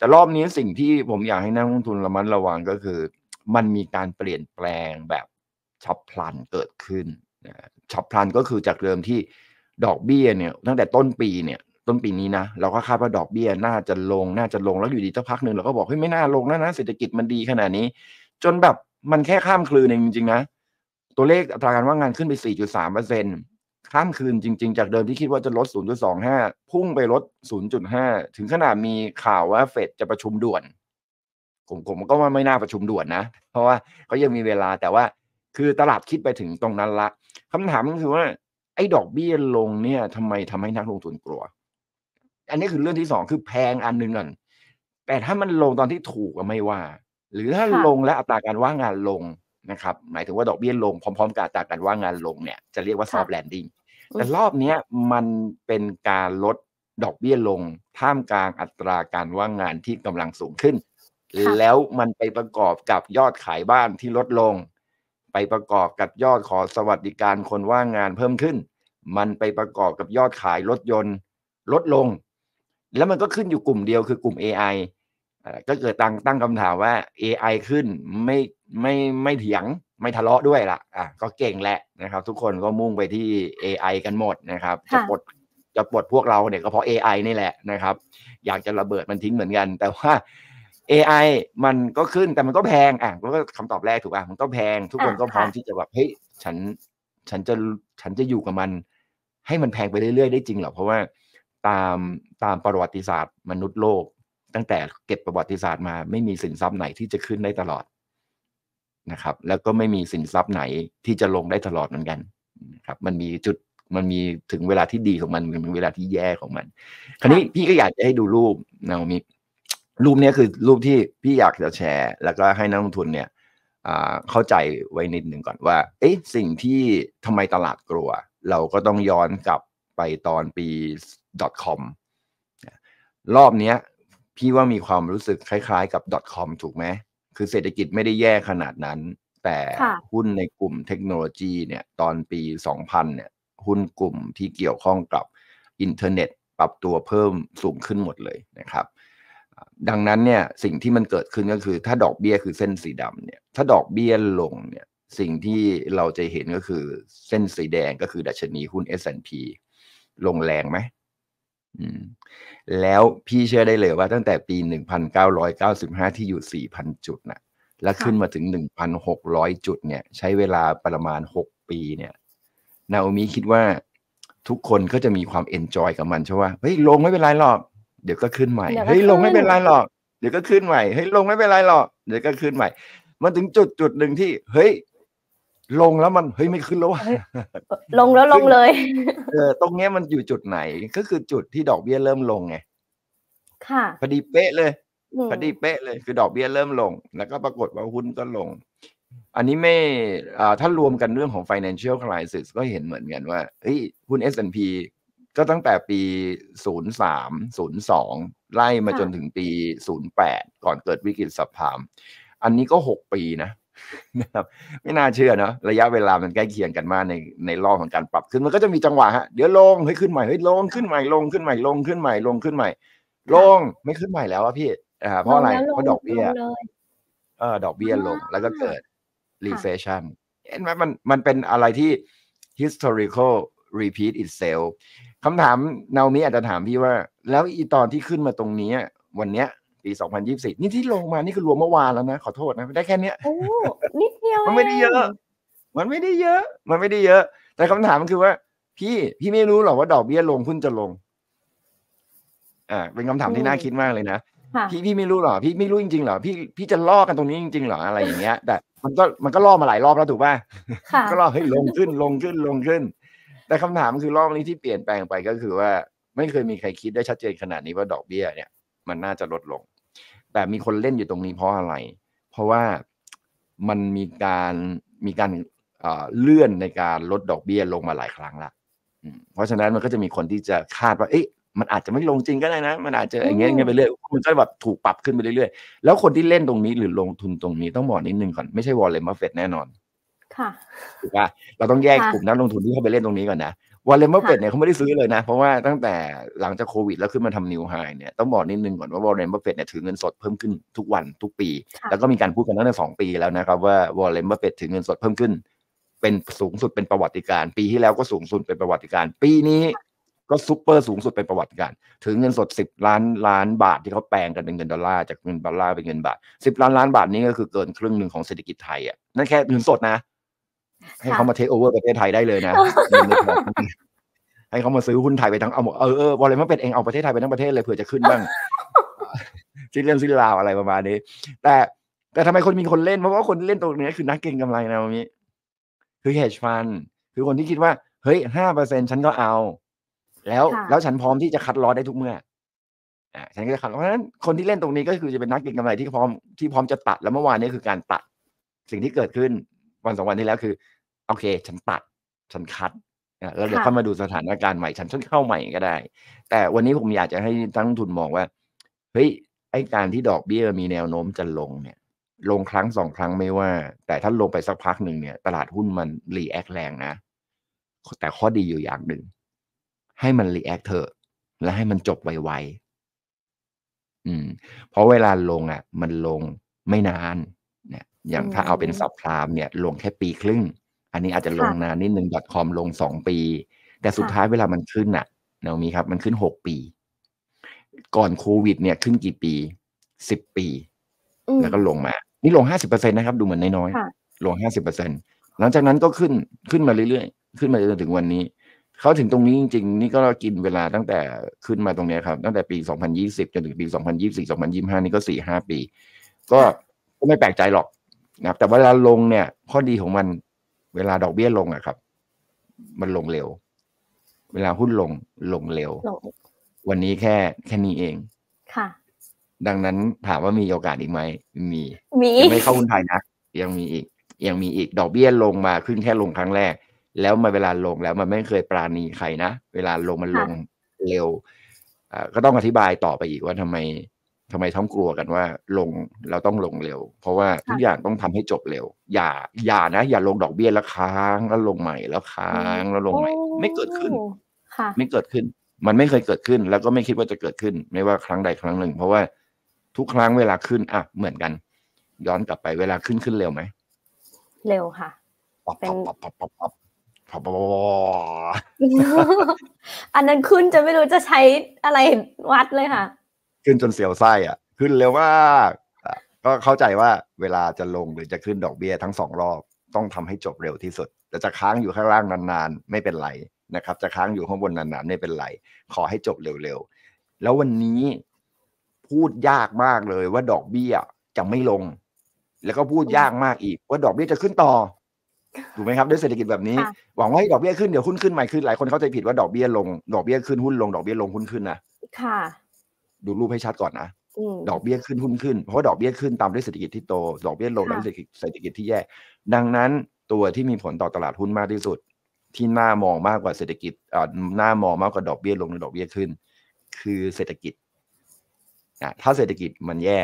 แต่รอบนี้สิ่งที่ผมอยากให้นักลงทุนระมัดระวังก็คือ มันมีการเปลี่ยนแปลงแบบฉับพลันเกิดขึ้นฉับพลันก็คือจากเดิมที่ดอกเบี้ยเนี่ยตั้งแต่ต้นปีเนี่ยต้นปีนี้นะเราก็คาดว่าดอกเบี้ยน่าจะลงน่าจะลงแล้วอยู่ดีสักพักหนึ่งเราก็บอกเฮ้ยไม่น่าลงนะนะเศรษฐกิจมันดีขนาดนี้ จนแบบมันแค่ข้ามคลืนเองจริงๆนะ ตัวเลขอัตราการว่างงานขึ้นไป 4.3เปอร์เซ็นต์ ข้ามคืนจริง ๆ จากเดิมที่คิดว่าจะลด 0.25 พุ่งไปลด 0.5 ถึงขนาดมีข่าวว่าเฟดจะประชุมด่วน ผมผมก็ว่าไม่น่าประชุมด่วนนะ เพราะว่าเขายังมีเวลาแต่ว่าคือตลาดคิดไปถึงตรงนั้นละคำถามก็คือว่า ไอ้ดอกเบี้ยลงเนี่ยทำไมทำให้นักลงทุนกลัว อันนี้คือเรื่องที่สองคือแพงอันหนึ่งก่อนแต่ถ้ามันลงตอนที่ถูกก็ไม่ว่า หรือถ้าลงและอัตราการว่างงานลง นะครับหมายถึงว่าดอกเบี้ยลงพร้อม ๆ กับอัตราการว่างงานลงเนี่ยจะเรียกว่า soft landingแต่รอบนี้มันเป็นการลดดอกเบี้ยลง ท่ามกลางอัตราการว่างงานที่กำลังสูงขึ้น แล้วมันไปประกอบกับยอดขายบ้านที่ลดลง ไปประกอบกับยอดขอสวัสดิการคนว่างงานเพิ่มขึ้น มันไปประกอบกับยอดขายรถยนต์ลดลง แล้วมันก็ขึ้นอยู่กลุ่มเดียวคือกลุ่ม AI ก็เกิดตั้งตั้งคำถามว่า AI ขึ้นไม่ไม่ไม่เถียงไม่ทะเลาะด้วยละอะก็เก่งแหละนะครับ ทุกคนก็มุ่งไปที่ AI กันหมดนะครับ จะปลดจะปลดพวกเราเนี่ยก็เพราะ AI นี่แหละนะครับ อยากจะระเบิดมันทิ้งเหมือนกัน แต่ว่า AI มันก็ขึ้นแต่มันก็แพงอะก็คำตอบแรกถูกป่ะมันก็แพง ทุกคนก็พร้อมที่จะแบบเฮ้ยฉันฉันจะฉันจะอยู่กับมัน ให้มันแพงไปเรื่อยๆได้จริงหรอเพราะว่าตามตามประวัติศาสตร์มนุษย์โลก ตั้งแต่เก็บประวัติศาสตร์มาไม่มีสินทรัพย์ไหนที่จะขึ้นได้ตลอดนะครับ แล้วก็ไม่มีสินทรัพย์ไหนที่จะลงได้ตลอดเหมือนกันนะครับ มันมีจุดมันมีถึงเวลาที่ดีของมันมันมีเวลาที่แย่ของมัน คราวนี้พี่ก็อยากจะให้ดูรูปนะมีรูปนี้คือรูปที่พี่อยากจะแชร์ แล้วก็ให้นักลงทุนเนี่ยเข้าใจไว้นิดหนึ่งก่อนว่า เอ๊ะสิ่งที่ทำไมตลาดกลัว เราก็ต้องย้อนกลับไปตอนปี .com รอบนี้ พี่ว่ามีความรู้สึกคล้ายๆกับ .com ถูกไหม คือเศรษฐกิจไม่ได้แย่ขนาดนั้น แต่หุ้นในกลุ่มเทคโนโลยีเนี่ยตอนปี 2000 เนี่ย หุ้นกลุ่มที่เกี่ยวข้องกับอินเทอร์เน็ต ปรับตัวเพิ่มสูงขึ้นหมดเลยนะครับ ดังนั้นเนี่ยสิ่งที่มันเกิดขึ้นก็คือ ถ้าดอกเบี้ยคือเส้นสีดำเนี่ยถ้าดอกเบี้ยลงเนี่ยสิ่งที่เราจะเห็นก็คือเส้นสีแดงก็คือดัชนีหุ้น S&P ลงแรงไหม แล้วพี่เชื่อได้เลยว่าตั้งแต่ปี 1995 ที่อยู่ 4,000 จุดนะแล้วขึ้นมาถึง 1,600 จุดเนี่ย ใช้เวลาประมาณ 6 ปีเนี่ย นาโอมิคิดว่าทุกคนก็จะมีความเอนจอยกับมันใช่ไหมเฮ้ยลงไม่เป็นไรหรอก เดี๋ยวก็ขึ้นใหม่ เฮ้ยลงไม่เป็นไรหรอก เดี๋ยวก็ขึ้นใหม่ เฮ้ยลงไม่เป็นไรหรอก เดี๋ยวก็ขึ้นใหม่ มันถึงจุดจุดหนึ่งที่ เฮ้ย ลงแล้วมันเฮ้ยไม่ขึ้นแล้วลงแล้วลงเลยเออตรงเนี้ยมันอยู่จุดไหนก็คือจุดที่ดอกเบี้ยเริ่มลงไงค่ะพอดีเป๊ะเลยพอดีเป๊ะเลยคือดอกเบี้ยเริ่มลง แล้วก็ปรากฏว่าหุ้นก็ลง อันนี้ไม่อ่าถ้ารวมกันเรื่องของ financial crisis ก็เห็นเหมือนกันว่าเฮ้ยหุ้น S&P ก็ตั้งแต่ปี 03 02 ไล่มาจนถึงปี 08 ก่อนเกิดวิกฤตสับพาม อันนี้ก็ 6 ปีนะ นะครับไม่น่าเชื่อเนาะระยะเวลามันใกล้เคียงกันมากในในรอบของการปรับขึ้นมันก็จะมีจังหวะฮะเดี๋ยวลงเฮ้ยขึ้นใหม่เฮ้ยลงขึ้นใหม่ลงขึ้นใหม่ลงขึ้นใหม่ลงขึ้นใหม่ ลงไม่ขึ้นใหม่แล้วอะพี่อ่าเพราะอะไรเพราะดอกเบี้ยเออดอกเบี้ยลงแล้วก็เกิด recession เห็นไหมมันมันเป็นอะไรที่ historical repeat itself คำถามนามิอาจจะถามพี่ว่า แล้วอีตอนที่ขึ้นมาตรงนี้ วันเนี้ย ปี 2024 นี่ที่ลงมานี่คือรวมเมื่อวานแล้วนะ ขอโทษนะ ได้แค่นี้โอ้นิดเดียวมันไม่ได้เยอะ มันไม่ได้เยอะ มันไม่ได้เยอะ แต่คำถามมันคือว่า พี่พี่ไม่รู้หรอกว่าดอกเบี้ยลงหุ้นจะลง อ่า เป็นคำถามที่น่าคิดมากเลยนะพี่พี่ไม่รู้หรอพี่ไม่รู้จริงๆหรอพี่พี่จะล่อกันตรงนี้จริงๆหรออะไรอย่างเงี้ย แต่มันก็มันก็ล่อมาหลายรอบแล้วถูกป่ะก็ล่อให้ลงขึ้นลงขึ้นลงขึ้น แต่คำถามคือรอบนี้ที่เปลี่ยนแปลงไปก็คือว่า ไม่เคยมีใครคิดได้ชัดเจนขนาดนี้ว่าดอกเบี้ยเนี่ย มันน่าจะลดลง แต่มีคนเล่นอยู่ตรงนี้เพราะอะไร เพราะว่ามันมีการมีการเลื่อนในการลดดอกเบี้ยลงมาหลายครั้งละเพราะฉะนั้นมันก็จะมีคนที่จะคาดว่า เอ๊ะ มันอาจจะไม่ลงจริงก็ได้นะ มันอาจจะอย่างเงี้ยอย่างเงี้ยไปเรื่อย มันก็แบบถูกปรับขึ้นไปเรื่อยๆ แล้วคนที่เล่นตรงนี้หรือลงทุนตรงนี้ต้องบอกนิดนึงก่อน ไม่ใช่วอลเลนมาเฟตแน่นอน ค่ะ ถูกป่ะ เราต้องแยกกลุ่มนักลงทุนที่เข้าไปเล่นตรงนี้ก่อนนะ วอร์เรนบัฟเฟตต์เนี่ยเขาไม่ได้ซื้อเลยนะ เพราะว่าตั้งแต่หลังจากโควิดแล้วขึ้นมาทำ new high เนี่ยต้องบอกนิดนึงก่อนว่าวอร์เรนบัฟเฟตต์เนี่ยถือเงินสดเพิ่มขึ้นทุกวันทุกปีค่ะแล้วก็มีการพูดกันตั้งแต่สองปีแล้วนะครับว่าวอร์เรนบัฟเฟตต์ถือเงินสดเพิ่มขึ้น เป็นสูงสุดเป็นประวัติการณ์ปีที่แล้วก็สูงสุดเป็นประวัติการณ์ปีนี้ก็ซุปเปอร์สูงสุดเป็นประวัติการณ์ถือเงินสดสิบล้านล้านบาทที่เขาแปลงกันเป็นเงินดอลลาร์จากเงินดอลลาร์เป็นเงินบาทสิบล้านล้านบาทนี้ก็คือเกินครึ่งหนึ่งของเศรษฐกิจไทยอะนั่นแค่เงินสดนะ ให้เขามาเทคโอเวอร์ประเทศไทยได้เลยนะเงินในพอร์ตให้เขามาซื้อหุ้นไทยไปทั้งเอาหมดเออเออวอร์เรนบัฟเฟตต์เองเอาประเทศไทยไปทั้งประเทศเลยเผื่อจะขึ้นบ้างสิ้นเรื่องสิ้นราวอะไรประมาณนี้ แต่แต่ทำไมคนมีคนเล่นเพราะว่าคนที่เล่นตรงนี้คือนักเก็งกำไรนะวันนี้คือ hedge fund คือคนที่คิดว่าเฮ้ยห้าเปอร์เซ็นฉันก็เอา แล้วค่ะแล้วฉันพร้อมที่จะ cut loss ได้ทุกเมื่ออ่าฉันก็จะ cut เพราะฉะนั้นคนที่เล่นตรงนี้ก็คือจะเป็นนักเก็งกำไรที่พร้อมที่พร้อมจะตัดแล้วเมื่อวานนี้คือการตัด สิ่งที่เกิดขึ้นวันสองวันที่แล้วคือ โอเค ฉันตัด ฉัน cut อะแล้วเดี๋ยวค่ะเข้ามาดูสถานการณ์ใหม่ ฉันฉันเข้าใหม่ก็ได้ แต่วันนี้ผมอยากจะให้นักลงทุนมองว่า เฮ้ย ไอ้การที่ดอกเบี้ยมีแนวโน้มจะลงเนี่ย ลงครั้งสองครั้งไม่ว่า แต่ถ้าลงไปสักพักหนึ่งเนี่ย ตลาดหุ้นมัน react แรงนะ แต่ข้อดีอยู่อย่างหนึ่ง ให้มัน react เถอะ และให้มันจบไวๆ อืม เพราะเวลาลงอะ มันลงไม่นาน เนี่ย อย่างถ้าเอาเป็นอืม subprime เนี่ย ลงแค่ปีครึ่ง อันนี้อาจจะลงค่ะนานนิดนึง .com ลงสองปี แต่สุดค่ะท้ายเวลามันขึ้นน่ะนามีครับ มันขึ้นหกปี ก่อนโควิด เนี่ยขึ้นกี่ปีสิบปีอืมแล้วก็ลงมา นี่ลงห้าสิบเปอร์เซ็นนะครับ ดูเหมือนน้อยค่ะๆลงห้าสิบเปอร์เซ็นหลังจากนั้นก็ขึ้นขึ้นมาเรื่อยๆ ขึ้นมาจนถึงวันนี้ เขาถึงตรงนี้จริงๆ นี่ก็กินเวลาตั้งแต่ขึ้นมาตรงเนี้ยครับ ตั้งแต่ปี 2020 จนถึงปี 2024 2025 นี่ก็ 4-5 ปีก็ก็ไม่แปลกใจหรอกนะครับแต่เวลาลงเนี่ย ข้อดีของมัน เวลาดอกเบี้ยลงอะครับ มันลงเร็ว เวลาหุ้นลงลงเร็วลงวันนี้แค่แค่นี้เอง ค่ะ ดังนั้นถามว่ามีโอกาสอีกไหมมีมียังไม่เข้าหุ้นไทยนะยังมีอีก ยังมีอีกดอกเบี้ยลงมาขึ้นแค่ลงครั้งแรก แล้วมาเวลาลงแล้วมันไม่เคยปราณีใครนะเวลาลงมันลงเร็วอ่าก็ต้องอธิบายต่อไปอีกว่าทำไม ทำไมท้องกลัวกันว่าลงเราต้องลงเร็ว เพราะว่าทุกอย่างต้องทำให้จบเร็ว อย่าอย่านะ อย่าลงดอกเบี้ยแล้วค้างแล้วลงใหม่แล้วค้างแล้วลงใหม่ ไม่เกิดขึ้นโอ้ค่ะไม่เกิดขึ้น มันไม่เคยเกิดขึ้น แล้วก็ไม่คิดว่าจะเกิดขึ้น ไม่ว่าครั้งใดครั้งหนึ่ง เพราะว่าทุกครั้งเวลาขึ้นอะเหมือนกัน ย้อนกลับไปเวลาขึ้นขึ้นเร็วไหมเร็วค่ะป๊อปเป็ป๊อนปป๊อปป๊อปป๊อปป๊อปป๊อปป๊อปอันนั้นขึ้นจะไม่รู้จะใช้อะไรวัดเลยค่ะ ขึ้นจนเสียวไส้อะ ขึ้นเร็วมากอะก็เข้าใจว่าเวลาจะลงหรือจะขึ้นดอกเบี้ยทั้งสองรอบต้องทำให้จบเร็วที่สุด แต่จะค้างอยู่ข้างล่างนานๆ ไม่เป็นไรนะครับ จะค้างอยู่ข้างบนนานๆ ไม่เป็นไร ขอให้จบเร็วๆ แล้ววันนี้พูดยากมากเลยว่าดอกเบี้ยจะไม่ลง แล้วก็พูดยากมากอีก ว่าดอกเบี้ยจะขึ้นต่อถูกไหมครับด้วยเศรษฐกิจแบบนี้ค่ะหวังว่าให้ดอกเบี้ยขึ้นเดี๋ยวหุ้นขึ้นใหม่ขึ้นหลายคนเข้าใจผิดว่าดอกเบี้ยลงดอกเบี้ยขึ้นหุ้นลงดอกเบี้ยลงหุ้นขึ้นนะค่ะ ดูรูปให้ชัดก่อนนะอืมดอกเบี้ยขึ้นหุ้นขึ้น เพราะว่าดอกเบี้ยขึ้นตามด้วยเศรษฐกิจที่โต ดอกเบี้ยลงค่ะตามด้วยเศรษฐกิจที่แย่ ดังนั้นตัวที่มีผลต่อตลาดหุ้นมากที่สุด ที่น่ามองมากกว่าเศรษฐกิจอ่าน่ามองมากกว่าดอกเบี้ยลงหรือดอกเบี้ยขึ้น คือเศรษฐกิจอะถ้าเศรษฐกิจมันแย่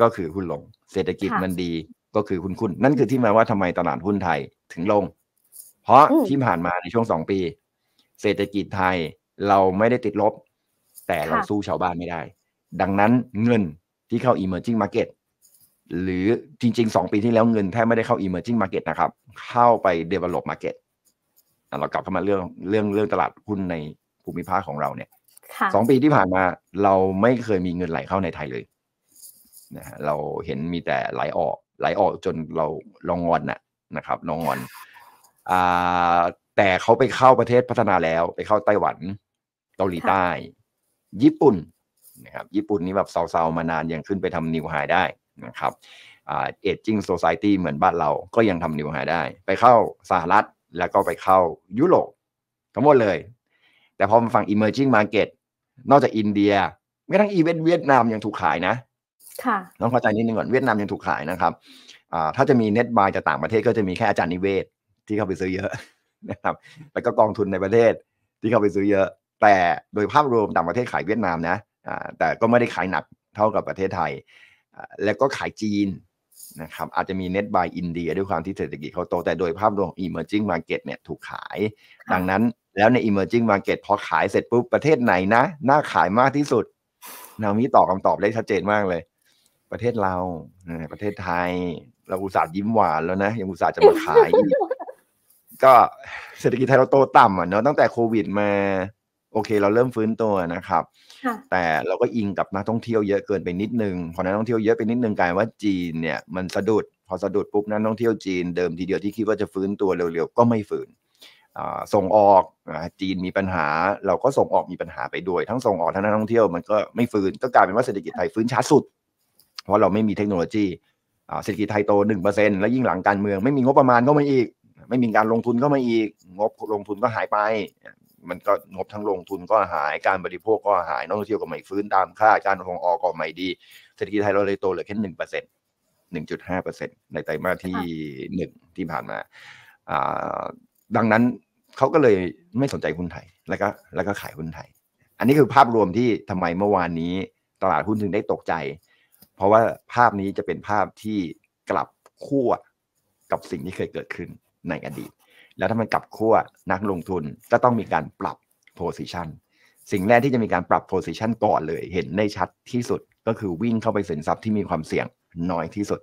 ก็คือหุ้นลง เศรษฐกิจค่ะมันดีก็คือหุ้นขึ้น นั่นคือที่มาว่าทำไมตลาดหุ้นไทยถึงลง เพราะอืมที่ผ่านมาในช่วงสองปี เศรษฐกิจไทยเราไม่ได้ติดลบ แต่เราค่ะสู้ชาวบ้านไม่ได้ ดังนั้นเงินที่เข้า emerging market หรือจริงๆสองปีที่แล้วเงินแทบไม่ได้เข้า emerging market นะครับ เข้าไป develop market อะเรากลับเข้ามาเรื่องเรื่องเรื่องตลาดหุ้นในภูมิภาคของเราเนี่ยค่ะสองปีที่ผ่านมาเราไม่เคยมีเงินไหลเข้าในไทยเลยนะฮะเราเห็นมีแต่ไหลออกไหลออกจนเราลองงอนน่ะนะครับลองงอนอ่าแต่เขาไปเข้าประเทศพัฒนาแล้ว ไปเข้าไต้หวัน เกาหลีค่ะใต้ ญี่ปุ่นนะครับญี่ปุ่นนี่แบบเซาๆมานานยังขึ้นไปทำ new high ได้นะครับอ่าเอจิ้งโซซ i ตี้เหมือนบ้านเราก็ยังทำ new high ได้ ไปเข้าสหรัฐแล้วก็ไปเข้ายุโรปทั้งหมดเลย แต่พอมาฝั่ง emerging market นอกจากอินเดียแม้กระทั่งอีเวนต์เวียดนามยังถูกขายนะ ค่ะต้องเข้าใจนิดนึงก่อนเวียดนามยังถูกขายนะครับอ่าถ้าจะมี net buy จากต่างประเทศก็จะมีแค่อาจารย์นิเวศน์ที่เข้าไปซื้อเยอะนะครับแล้วก็กองทุนในประเทศที่เข้าไปซื้อเยอะ แต่โดยภาพรวมต่างประเทศขายเวียดนามนะอ่าแต่ก็ไม่ได้ขายหนักเท่ากับประเทศไทยอ่าแล้วก็ขายจีนนะครับอาจจะมีเน็ตบายอินเดียด้วยความที่เศรษฐกิจเขาโต แต่โดยภาพรวม emerging market เนี่ยถูกขายค่ะดังนั้นหแล้วใน emerging market พอขายเสร็จปุ๊บประเทศไหนนะ น่าขายมากที่สุดนามิตอบคำตอบได้ชัดเจนมากเลย ประเทศเราประเทศไทย เราอุตส่าห์ยิ้มหวานแล้วนะ ยังอุตส่าห์จะมาขายอีกก็เศรษฐกิจไทยเราโตต่ำอะเนาะตั้งแต่โควิดมา โอเค เราเริ่มฟื้นตัวนะครับ แต่เราก็อิงกับนักท่องเที่ยวเยอะเกินไปนิดนึงพอนักท่องเที่ยวเยอะไปนิดนึงกลายว่าจีนเนี่ยมันสะดุดพอสะดุดปุ๊บนักท่องเที่ยวจีนเดิมทีเดียวที่คิดว่าจะฟื้นตัวเร็วๆก็ไม่ฟื้นส่งออกจีนมีปัญหา เราก็ส่งออกมีปัญหาไปด้วย ทั้งส่งออกทั้งนักท่องเที่ยวมันก็ไม่ฟื้นก็กลายเป็นว่าเศรษฐกิจไทยฟื้นช้าสุด เพราะเราไม่มีเทคโนโลยีเศรษฐกิจไทยโตหนึ่งเปอร์เซ็นแล้วยิ่งหลังการเมืองไม่มีงบประมาณก็มาอีก ไม่มีการลงทุนก็มาอีก งบลงทุนก็หายไป มันก็งบทั้งลงทุนก็หายการบริโภคก็หายนักท่องเที่ยวก็ไม่ฟื้นตามคาดการส่งออกก็ไม่ดีเศรษฐกิจไทยเราเลยโตเหลือแค่หนึ่งเปอร์เซ็นต์หนึ่งจุดห้าเปอร์เซ็นตในไตรมาสที่หนึ่งที่ผ่านมาดังนั้นเขาก็เลยไม่สนใจหุ้นไทยแล้วก็แล้วก็ขายหุ้นไทย อันนี้คือภาพรวมที่ทำไมเมื่อวานนี้ตลาดหุ้นถึงได้ตกใจ เพราะว่าภาพนี้จะเป็นภาพที่กลับขั้วกับสิ่งที่เคยเกิดขึ้นในอดีต แล้วถ้ามันกลับขั้วนักลงทุนก็ต้องมีการปรับโพซิชันสิ่งแรกที่จะมีการปรับโพซิชันก่อนเลย เห็นได้ชัดที่สุดก็คือวิ่งเข้าไปสินทรัพย์ที่มีความเสี่ยงน้อยที่สุด